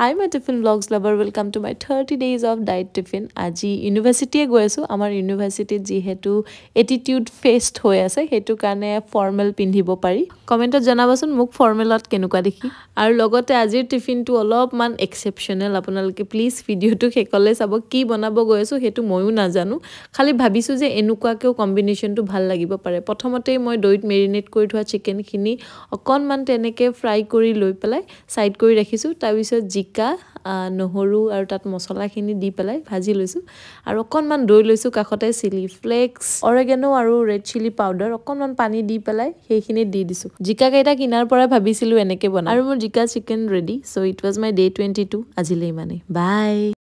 Hi my tiffin blogs lover welcome to my thirty days of diet tiffin আজি ইউনিভাৰ্চিটিয়ে গৈ আছোঁ। আমাৰ ইউনিভাৰ্চিটিত যিহেতু এটিটিউড ফেষ্ট হৈ আছে সেইটো কাৰণে ফৰ্মেল পিন্ধিব পাৰি। কমেণ্টত জনাবচোন মোক ফৰ্মেলত কেনেকুৱা দেখি। আৰু লগতে আজিৰ টিফিনটো অলপমান এক্সেপশ্যনেল আপোনালোকে প্লিজ ভিডিঅ'টো শেষলৈ চাব কি বনাব গৈ আছোঁ সেইটো ময়ো নাজানো। খালি ভাবিছোঁ যে এনেকুৱাকৈও কম্বিনেশ্যনটো ভাল লাগিব পাৰে। প্ৰথমতেই মই দৈত মেৰিনেট কৰি থোৱা চিকেনখিনি অকণমান তেনেকৈ ফ্ৰাই কৰি লৈ পেলাই ছাইড কৰি ৰাখিছোঁ। তাৰপিছত জিকা নহৰু আৰু তাত মছলাখিনি দি পেলাই ভাজি লৈছোঁ। আৰু অকণমান দৈ লৈছোঁ কাষতে চিলি ফ্লেক্স অৰেগেনো আৰু ৰেড চিলি পাউডাৰ অকণমান পানী দি পেলাই সেইখিনি দি দিছোঁ। জিকাকেইটা কিনাৰ পৰাই ভাবিছিলোঁ এনেকৈ বনাম। আৰু মোৰ জিকা chicken ready so' it was my day twenty two আজিলৈ ইমানেই। বাই